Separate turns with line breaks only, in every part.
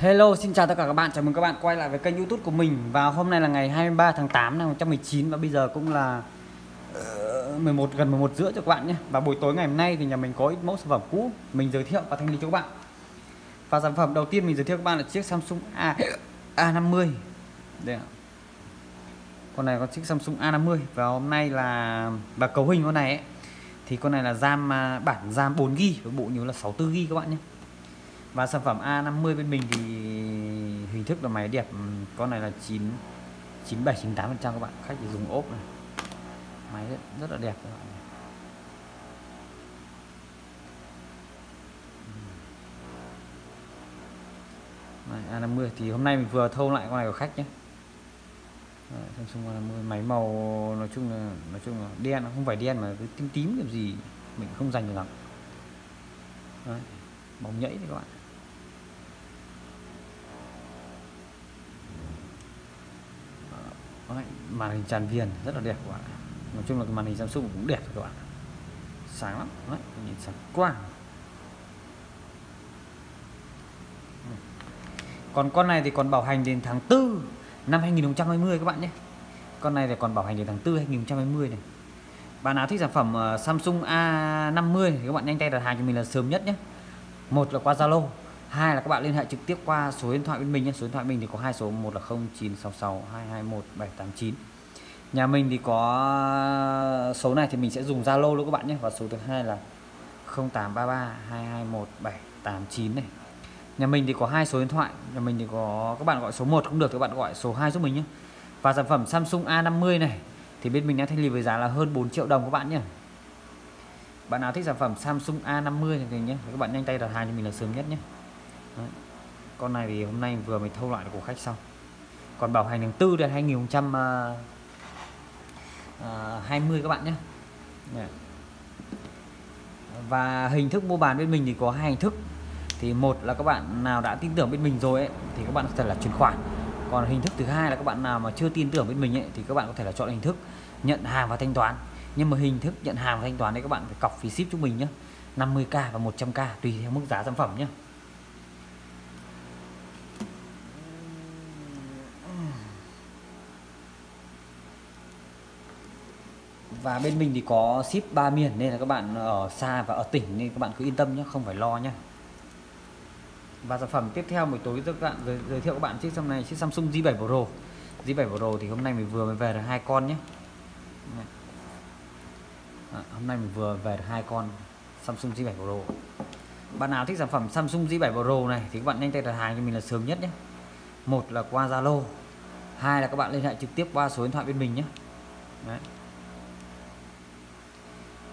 Hello, xin chào tất cả các bạn. Chào mừng các bạn quay lại với kênh YouTube của mình. Và hôm nay là ngày 23 tháng 8 năm 2019 và bây giờ cũng là ờ, 11 gần 11 rưỡi cho các bạn nhé. Và buổi tối ngày hôm nay thì nhà mình có ít mẫu sản phẩm cũ mình giới thiệu và thanh lý cho các bạn. Và sản phẩm đầu tiên mình giới thiệu các bạn là chiếc Samsung A A50. Đây ạ. Con này có chiếc Samsung A50 và hôm nay là và cấu hình con này ấy, thì con này là RAM à, bản RAM 4GB với bộ nhớ là 64GB các bạn nhé và sản phẩm A50 bên mình thì hình thức là máy đẹp ừ, con này là 9 97 98 phần trăm các bạn. Khách thì dùng ốp này. Máy rất, rất là đẹp các bạn Đấy, ừ. A50 thì hôm nay mình vừa thâu lại con này của khách nhé. Đấy, Samsung A50 máy màu nói chung là nói chung là đen không phải đen mà cứ tím tím kiểu gì mình không dành được lắm. Đấy, bóng nhảy đấy các bạn. Đấy, màn hình tràn viền rất là đẹp các bạn. Nói chung là cái màn hình Samsung cũng đẹp các bạn. Sáng lắm Đấy, nhìn sáng quang ừ. còn con này thì còn bảo hành đến tháng 4 năm 2020 các bạn nhé. Con này thì còn bảo hành đến tháng 4 2020 này. Bạn nào thích sản phẩm ờ, Samsung A50 thì các bạn nhanh tay đặt hàng cho mình là sớm nhất nhé. Một là qua Zalo hai là các bạn liên hệ trực tiếp qua số điện thoại bên mình nhé. Số điện thoại mình thì có hai số, một là 0966 221 789 nhà mình thì có à, số này thì mình sẽ dùng Zalo luôn các bạn nhé. Và số thứ hai là 0833 221 789 này. Nhà mình thì có hai số điện thoại, nhà mình thì có, các bạn gọi số 1 không được, các bạn gọi số 2 giúp mình nhé. Và sản phẩm Samsung A50 này thì bên mình đang thanh lý với giá là hơn 4 triệu đồng các bạn nhé. Bạn nào thích sản phẩm Samsung A50 thì nhé, các bạn nhanh tay đặt hàng cho mình là sớm nhất nhé. Đấy. con này thì hôm nay vừa mới thâu lại của khách xong. Còn bảo hành tháng 4 đến 2020 các bạn nhé. Và hình thức mua bán bên mình thì có hai hình thức. Thì một là các bạn nào đã tin tưởng bên mình rồi ấy, thì các bạn có thể là chuyển khoản. Còn hình thức thứ hai là các bạn nào mà chưa tin tưởng bên mình ấy, thì các bạn có thể là chọn hình thức nhận hàng và thanh toán. Nhưng mà hình thức nhận hàng và thanh toán đấy các bạn phải cọc phí ship cho mình nhé. 50k và 100k tùy theo mức giá sản phẩm nhé. Và bên mình thì có ship 3 miền nên là các bạn ở xa và ở tỉnh nên các bạn cứ yên tâm nhé không phải lo nhé. Và sản phẩm tiếp theo buổi tối các bạn giới, giới thiệu các bạn chiếc trong này chiếc Samsung J7 Pro. J7 Pro thì hôm nay mình vừa mới về được hai con nhé. À, hôm nay mình vừa về được hai con Samsung J7 Pro. Bạn nào thích sản phẩm Samsung J7 Pro này thì các bạn nhanh tay đặt hàng cho mình là sớm nhất nhé. Một là qua Zalo hai là các bạn liên hệ trực tiếp qua số điện thoại bên mình nhé. Đấy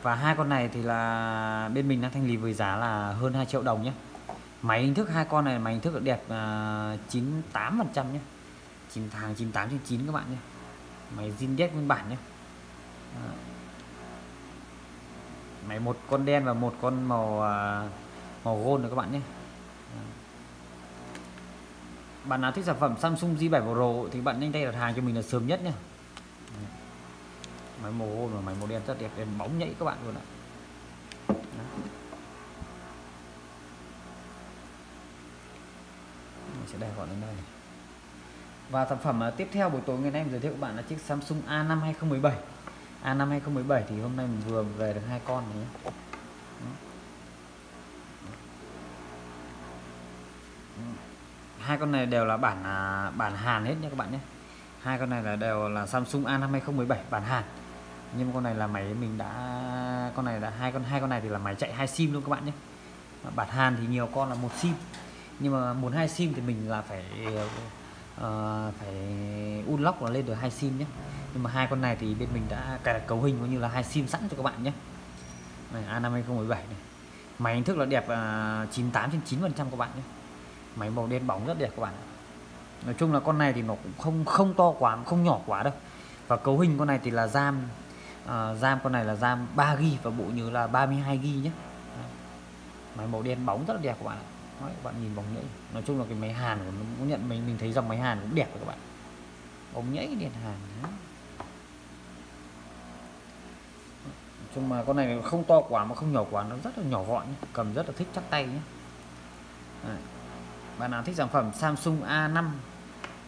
và hai con này thì là bên mình đang thanh lý với giá là hơn 2 triệu đồng nhé. Máy hình thức hai con này máy hình thức đẹp à, uh, 98 phần trăm nhé. 9 tháng 98 trên 9 các bạn nhé. Máy zin đét nguyên bản nhé. À. máy một con đen và một con màu uh, màu gold rồi các bạn nhé. À. bạn nào thích sản phẩm Samsung J7 Pro thì bạn nhanh tay đặt hàng cho mình là sớm nhất nhé máy màu gold và máy màu đen rất đẹp đèn bóng nhảy các bạn luôn ạ. Mình sẽ để gọn lên đây và sản phẩm à, tiếp theo buổi tối ngày nay mình giới thiệu các bạn là chiếc Samsung A5 2017 A5 2017 thì hôm nay mình vừa về được hai con này nhé. Hai con này đều là bản à, bản Hàn hết nha các bạn nhé. Hai con này là đều là Samsung A5 2017 bản Hàn nhưng con này là máy mình đã con này là hai con hai con này thì là máy chạy hai sim luôn các bạn nhé. Bản Hàn thì nhiều con là một sim. Nhưng mà muốn hai sim thì mình là phải uh, phải unlock nó lên được hai sim nhé. Nhưng mà hai con này thì bên mình đã cài đặt cấu hình cũng như là hai sim sẵn cho các bạn nhé. Này A5 2017 này. Máy hình thức là đẹp à, uh, 98 trên 9 phần trăm các bạn nhé. Máy màu đen bóng rất đẹp các bạn nói chung là con này thì nó cũng không không to quá không nhỏ quá đâu. Và cấu hình con này thì là RAM Ờ, uh, RAM con này là RAM 3GB và bộ nhớ là 32GB nhé. Máy màu đen bóng rất là đẹp các bạn ạ. Đấy, các bạn nhìn bóng nhảy. Nói chung là cái máy hàn của nó cũng nhận mình mình thấy dòng máy hàn cũng đẹp rồi các bạn. Bóng nhảy điện hàn Đấy. chung mà con này không to quá mà không nhỏ quá nó rất là nhỏ gọn nhé. cầm rất là thích chắc tay nhé. Đấy. bạn nào thích sản phẩm Samsung A5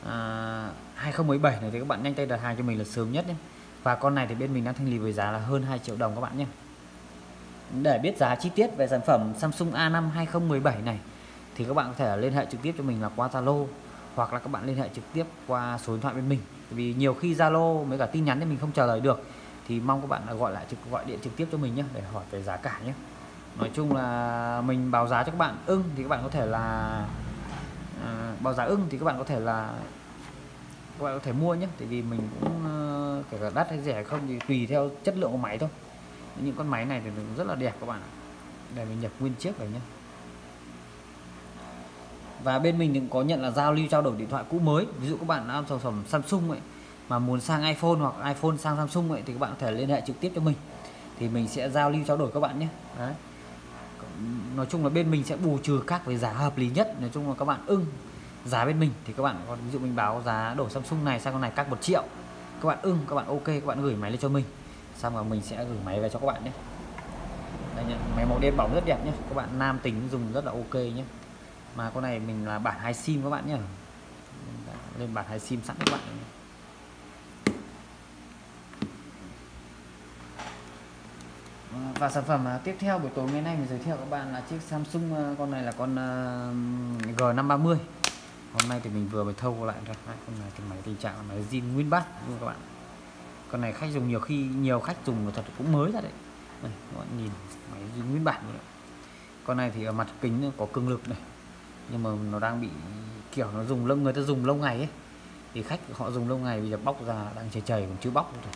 à, 2017 này thì các bạn nhanh tay đặt hàng cho mình là sớm nhất nhé và con này thì bên mình đang thanh lý với giá là hơn 2 triệu đồng các bạn nhé. Để biết giá chi tiết về sản phẩm Samsung A5 2017 này thì các bạn có thể liên hệ trực tiếp cho mình là qua Zalo hoặc là các bạn liên hệ trực tiếp qua số điện thoại bên mình. Vì nhiều khi Zalo mới cả tin nhắn thì mình không trả lời được thì mong các bạn là gọi lại trực gọi điện trực tiếp cho mình nhé để hỏi về giá cả nhé. Nói chung là mình báo giá cho các bạn ưng thì các bạn có thể là uh, báo giá ưng thì các bạn có thể là các bạn có thể mua nhé. Tại vì mình cũng uh, kể cả đắt hay rẻ không thì tùy theo chất lượng của máy thôi. Những con máy này thì rất là đẹp các bạn ạ. Để mình nhập nguyên chiếc rồi nhé và bên mình cũng có nhận là giao lưu trao đổi điện thoại cũ mới. Ví dụ các bạn đã sản phẩm Samsung ấy, mà muốn sang iPhone hoặc iPhone sang Samsung ấy thì các bạn có thể liên hệ trực tiếp cho mình. Thì mình sẽ giao lưu trao đổi các bạn nhé. Đấy. nói chung là bên mình sẽ bù trừ các với giá hợp lý nhất. Nói chung là các bạn ưng giá bên mình thì các bạn còn ví dụ mình báo giá đổi Samsung này sang con này các một triệu các bạn ưng, các bạn ok, các bạn gửi máy lên cho mình. Xong rồi mình sẽ gửi máy về cho các bạn nhé. Đây nhé. máy màu đen bóng rất đẹp nhé các bạn nam tính dùng rất là ok nhé mà con này mình là bản hai sim các bạn nhé lên bản hai sim sẵn các bạn và sản phẩm à, tiếp theo buổi tối ngày nay mình giới thiệu các bạn là chiếc Samsung à, con này là con à, G530 hôm nay thì mình vừa mới thâu lại thôi. Con này cái máy tình trạng là máy zin nguyên bát luôn các bạn. Con này khách dùng nhiều khi nhiều khách dùng mà thật cũng mới ra đấy. Này, các bạn nhìn máy zin nguyên bản này. con này thì ở mặt kính có cường lực này. Nhưng mà nó đang bị kiểu nó dùng lâu người ta dùng lâu ngày ấy. Thì khách họ dùng lâu ngày bây giờ bóc ra đang chảy chảy còn chưa bóc rồi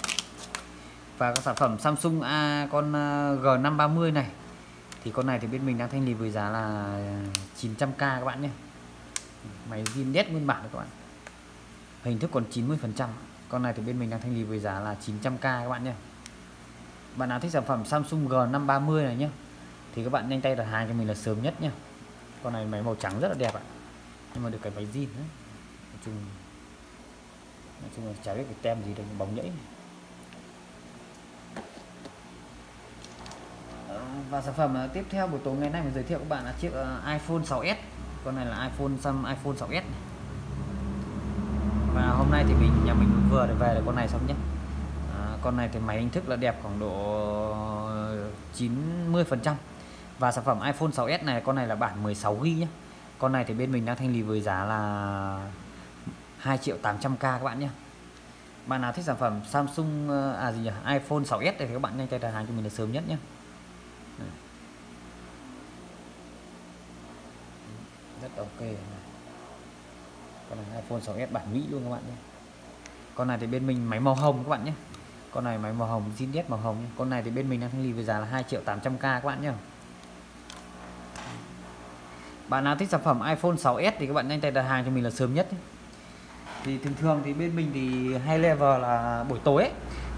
và các sản phẩm Samsung A con à, G530 này thì con này thì bên mình đang thanh lý với giá là 900k các bạn nhé máy zin nét nguyên bản các bạn. Hình thức còn 90 phần trăm. Con này thì bên mình đang thanh lý với giá là 900k các bạn nhé. Bạn nào thích sản phẩm Samsung G530 này nhé, thì các bạn nhanh tay đặt hàng cho mình là sớm nhất nhé. Con này máy màu trắng rất là đẹp ạ. Nhưng mà được cái máy zin đấy. Nói chung nói chung là chả biết cái tem gì đâu bóng nhảy. Ờ, và sản phẩm ờ, tiếp theo buổi tối ngày nay mình giới thiệu các bạn là chiếc ờ, iPhone 6s con này là iPhone xăm iPhone 6s này. và hôm nay thì mình nhà mình vừa để về được con này xong nhé. À, con này thì máy hình thức là đẹp khoảng độ 90 phần trăm. Và sản phẩm iPhone 6s này con này là bản 16g nhé. Con này thì bên mình đang thanh lý với giá là 2 triệu 800k các bạn nhé. Bạn nào thích sản phẩm Samsung à, à gì nhỉ? iPhone 6s thì các bạn nhanh tay đặt hàng cho mình là sớm nhất nhé. Rất ok. Con này iPhone 6s bản Mỹ luôn các bạn nhé. Con này thì bên mình máy màu hồng các bạn nhé. Con này máy màu hồng zin màu hồng nhé. con này thì bên mình đang thanh lý với giá là 2 triệu 800k các bạn nhé. Bạn nào thích sản phẩm iPhone 6s thì các bạn nhanh tay đặt hàng cho mình là sớm nhất thì thường thường thì bên mình thì hay level là buổi tối ấy.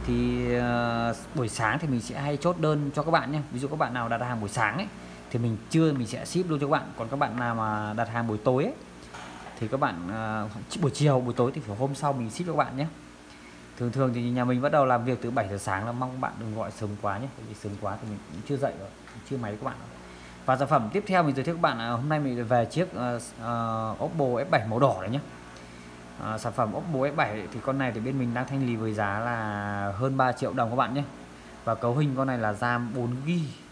thì uh, buổi sáng thì mình sẽ hay chốt đơn cho các bạn nhé. Ví dụ các bạn nào đặt hàng buổi sáng ấy thì mình chưa mình sẽ ship luôn cho các bạn. Còn các bạn nào mà đặt hàng buổi tối ấy, thì các bạn uh, buổi chiều buổi tối thì phải hôm sau mình ship cho các bạn nhé. Thường thường thì nhà mình bắt đầu làm việc từ 7 giờ sáng là mong các bạn đừng gọi sớm quá nhé vì sớm quá thì mình cũng chưa dậy rồi chưa máy các bạn rồi. Và sản phẩm tiếp theo mình giới thiệu các bạn là hôm nay mình về chiếc uh, uh, Oppo F7 màu đỏ đấy nhé. Uh, sản phẩm Oppo F7 thì con này thì bên mình đang thanh lý với giá là hơn 3 triệu đồng các bạn nhé. Và cấu hình con này là RAM 4GB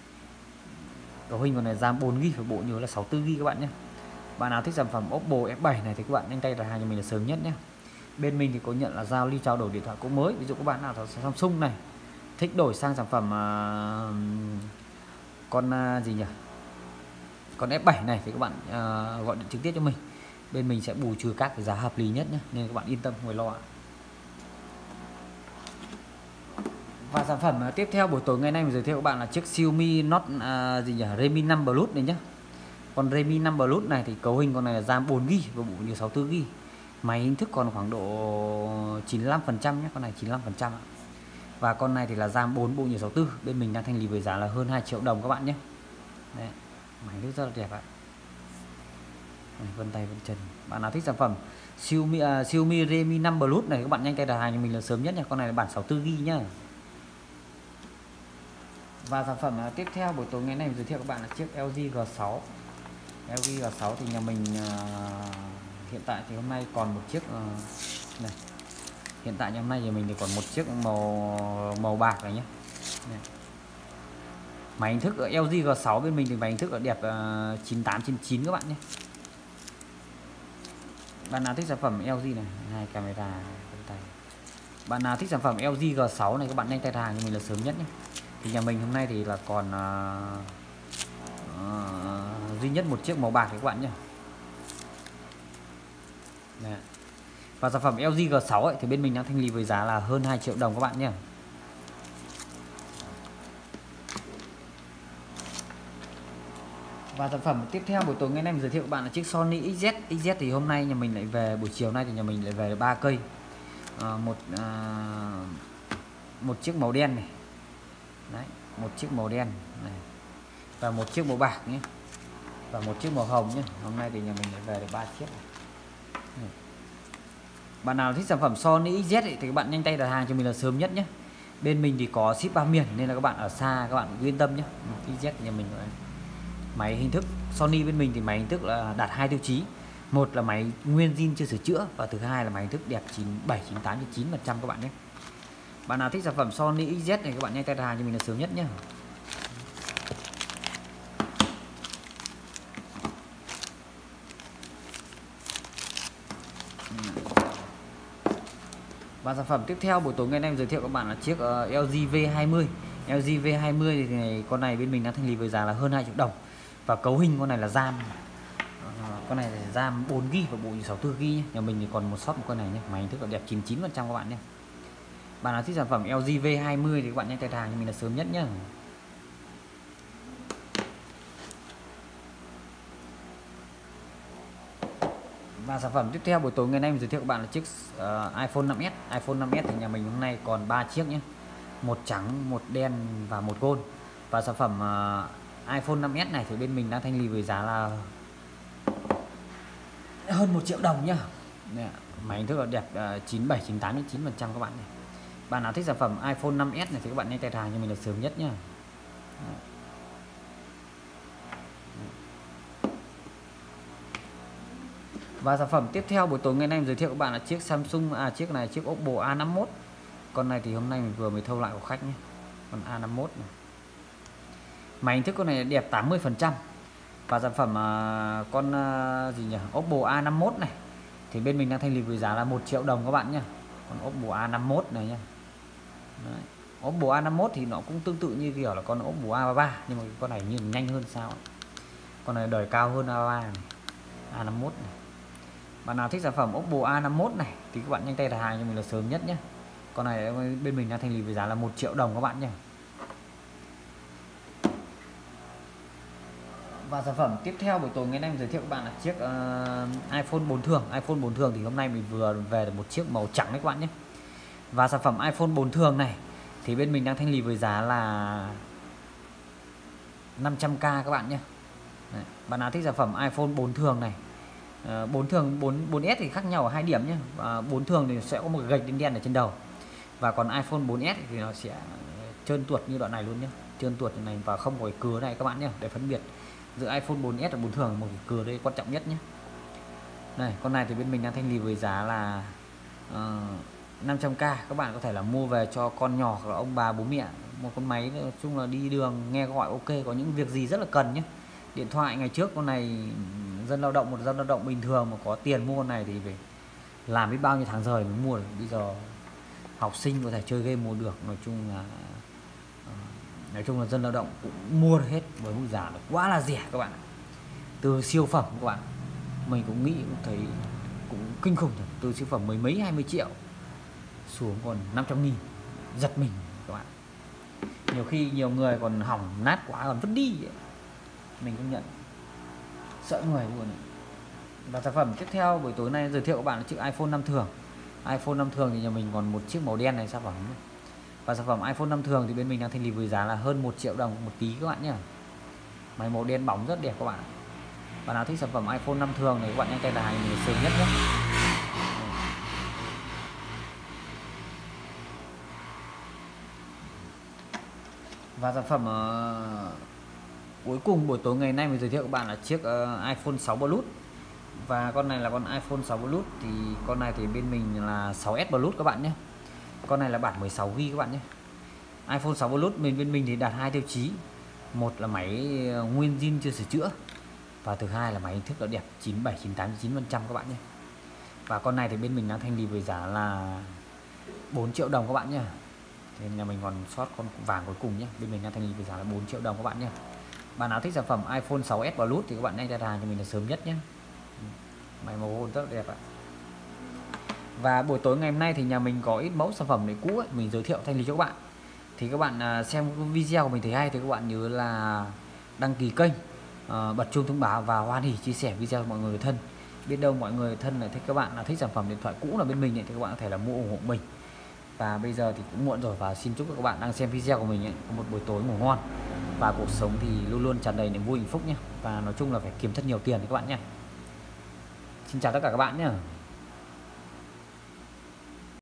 đồ hình con này RAM 4GB và bộ nhớ là 64GB các bạn nhé. Bạn nào thích sản phẩm Oppo F7 này thì các bạn nhanh tay đặt hàng cho mình là sớm nhất nhé. Bên mình thì có nhận là giao lưu trao đổi điện thoại cũ mới. Ví dụ các bạn nào Samsung này thích đổi sang sản phẩm uh, con uh, gì nhỉ? Con F7 này thì các bạn uh, gọi điện trực tiếp cho mình. Bên mình sẽ bù trừ các cái giá hợp lý nhất nhé nên các bạn yên tâm không phải lo và sản phẩm à, tiếp theo buổi tối ngày nay mình giới thiệu các bạn là chiếc Xiaomi Note uh, gì nhỉ? Redmi 5 Plus này nhá. còn Redmi 5 Plus này thì cấu hình con này là RAM 4GB và bộ nhớ 64GB máy hình thức còn khoảng độ 95% nhé con này 95% và con này thì là RAM 4 bộ nhớ 64 bên mình đang thanh lý với giá là hơn 2 triệu đồng các bạn nhé. Đấy máy nước rất là đẹp ạ. Vân tay vân chân. Bạn nào thích sản phẩm Xiaomi uh, Xiaomi Redmi 5 Plus này các bạn nhanh tay đặt hàng cho mình là sớm nhất nha con này là bản 64 GB nhá và sản phẩm à, tiếp theo buổi tối ngày nay mình giới thiệu các bạn là chiếc LG G6 LG G6 thì nhà mình à, hiện tại thì hôm nay còn một chiếc à, này. Hiện tại hôm nay thì mình thì còn một chiếc màu màu bạc này nhé này. máy hình thức ở LG G6 bên mình thì máy hình thức ở đẹp 9899 các bạn nhé. Bạn nào thích sản phẩm LG này, hai camera tay. Bạn nào thích sản phẩm LG G6 này, các bạn nhanh tay hàng thì mình là sớm nhất nhé thì nhà mình hôm nay thì là còn uh, uh, duy nhất một chiếc màu bạc các bạn nhé Đấy. và sản phẩm LG G6 ấy, thì bên mình đang thanh lý với giá là hơn 2 triệu đồng các bạn nhé Và sản phẩm tiếp theo buổi tối ngày nay mình giới thiệu các bạn là chiếc Sony XZ XZ thì hôm nay nhà mình lại về buổi chiều nay thì nhà mình lại về ba cây. À, một à, một chiếc màu đen này. Đấy, một chiếc màu đen này và một chiếc màu bạc nhé và một chiếc màu hồng nhé. Hôm nay thì nhà mình đã về được ba chiếc này. bạn nào thích sản phẩm Sony XZ thì các bạn nhanh tay đặt hàng cho mình là sớm nhất nhé. Bên mình thì có ship ba miền nên là các bạn ở xa các bạn yên tâm nhé. XZ nhà mình rồi máy hình thức Sony bên mình thì máy hình thức là đạt hai tiêu chí. Một là máy nguyên zin chưa sửa chữa và thứ hai là máy hình thức đẹp 97 98 9 phần trăm các bạn nhé bạn nào thích sản phẩm Sony XZ này các bạn nhanh tay đặt hàng cho mình là sớm nhất nhé và sản phẩm tiếp theo buổi tối ngày nay giới thiệu các bạn là chiếc uh, LG V20 LG V20 thì này, con này bên mình đã thanh lý với giá là hơn 2 triệu đồng. Và cấu hình con này là RAM. Uh, con này là RAM 4GB và bộ 64GB nhé nhà mình thì còn một shop một con này nhé máy thức là đẹp 99% các bạn nhé bạn nào thích sản phẩm LG V20 thì các bạn nhanh tay hàng cho mình là sớm nhất nhá. Và sản phẩm tiếp theo buổi tối ngày nay mình giới thiệu các bạn là chiếc uh, iPhone 5s iPhone 5s thì nhà mình hôm nay còn 3 chiếc nhé một trắng một đen và một gold. Và sản phẩm uh, iPhone 5s này thì bên mình đang thanh lý với giá là hơn một triệu đồng nhá. Máy hình thức là đẹp uh, 97 98 9 phần trăm các bạn này bạn nào thích sản phẩm iPhone 5s này thì các bạn nhanh tay hàng cho mình là sớm nhất nhá Và sản phẩm tiếp theo buổi tối ngày nay mình giới thiệu các bạn là chiếc Samsung à chiếc này chiếc Oppo A51. Con này thì hôm nay mình vừa mới thâu lại của khách nhé. Con A51 này. Máy hình thức con này đẹp 80%. Và sản phẩm à, con à, gì nhỉ? Oppo A51 này thì bên mình đang thanh lý với giá là 1 triệu đồng các bạn nhé. Con Oppo A51 này nhá. Đấy. Oppo A51 thì nó cũng tương tự như kiểu là con Oppo A33 nhưng mà con này nhìn nhanh hơn sao. ấy. Con này đời cao hơn A33 này. A51 này bạn nào thích sản phẩm Oppo A51 này thì các bạn nhanh tay đặt hàng cho mình là sớm nhất nhé con này bên mình đang thành lý với giá là 1 triệu đồng các bạn nhé và sản phẩm tiếp theo buổi tối ngày nay mình giới thiệu các bạn là chiếc uh, iPhone 4 thường iPhone 4 thường thì hôm nay mình vừa về được một chiếc màu trắng đấy các bạn nhé và sản phẩm iPhone 4 thường này thì bên mình đang thanh lý với giá là 500k các bạn nhé. Đấy. bạn nào thích sản phẩm iPhone 4 thường này ờ, 4 thường 4 4S thì khác nhau ở hai điểm nhé. Và 4 thường thì sẽ có một gạch đen đen ở trên đầu. Và còn iPhone 4S thì nó sẽ trơn tuột như đoạn này luôn nhé. Trơn tuột như này và không có cái cưa này các bạn nhé để phân biệt giữa iPhone 4S và 4 thường một cái cưa đây quan trọng nhất nhé. Này con này thì bên mình đang thanh lý với giá là uh, 500k các bạn có thể là mua về cho con nhỏ hoặc là ông bà, bố mẹ, một con máy. Nói chung là đi đường, nghe gọi ok, có những việc gì rất là cần nhé. Điện thoại ngày trước con này, dân lao động, một dân lao động bình thường mà có tiền mua con này thì phải làm biết bao nhiêu tháng rời mới mua được. Bây giờ học sinh có thể chơi game mua được. Nói chung là ờ, nói chung là dân lao động cũng mua được hết với mức giá là quá là rẻ các bạn từ siêu phẩm các bạn mình cũng nghĩ cũng thấy, cũng kinh khủng thật. Từ siêu phẩm mấy mấy, hai mươi triệu xuống còn 500 nghìn. Giật mình các bạn. Nhiều khi nhiều người còn hỏng nát quá còn vứt đi ấy. mình cũng nhận. Sợ người luôn và sản phẩm tiếp theo buổi tối nay giới thiệu các bạn là chiếc iPhone 5 thường. iPhone 5 thường thì nhà mình còn một chiếc màu đen này sản phẩm và sản phẩm iPhone 5 thường thì bên mình đang thanh lý với giá là hơn 1 triệu đồng một tí các bạn nhé máy màu đen bóng rất đẹp các bạn bạn nào thích sản phẩm iPhone 5 thường thì các bạn nhanh tay là hàng sớm nhất nhé và sản phẩm uh, cuối cùng buổi tối ngày nay mình giới thiệu các bạn là chiếc uh, iPhone 6 Plus. Và con này là con iPhone 6 Plus thì con này thì bên mình là 6s Plus các bạn nhé. Con này là bản 16 GB các bạn nhé. iPhone 6 Plus mình bên mình thì đạt hai tiêu chí. Một là máy ờ, nguyên zin chưa sửa chữa. Và thứ hai là máy hình thức là đẹp 97 98 9 phần trăm các bạn nhé. Và con này thì bên mình đang thanh lý với giá là 4 triệu đồng các bạn nhé nên nhà mình còn sót con vàng cuối cùng nhé. Bên mình đang thanh lý với giá là 4 triệu đồng các bạn nhé. Bạn nào thích sản phẩm iPhone 6s Plus thì các bạn hãy đặt hàng cho mình là sớm nhất nhé. Máy màu hôn rất đẹp ạ. Và buổi tối ngày hôm nay thì nhà mình có ít mẫu sản phẩm này cũ ấy, mình giới thiệu thanh lý cho các bạn. Thì các bạn à, xem video của mình thấy hay thì các bạn nhớ là đăng ký kênh ờ, bật chuông thông báo và hoan hỉ chia sẻ video cho mọi người thân. Biết đâu mọi người thân là thích các bạn là thích sản phẩm điện thoại cũ là bên mình ấy, thì các bạn có thể là mua ủng hộ mình và bây giờ thì cũng muộn rồi và xin chúc các bạn đang xem video của mình ấy, có một buổi tối ngủ ngon. Và cuộc sống thì luôn luôn tràn đầy niềm vui hạnh phúc nhé. Và nói chung là phải kiếm thật nhiều tiền các bạn nhé. Xin chào tất cả các bạn nhé.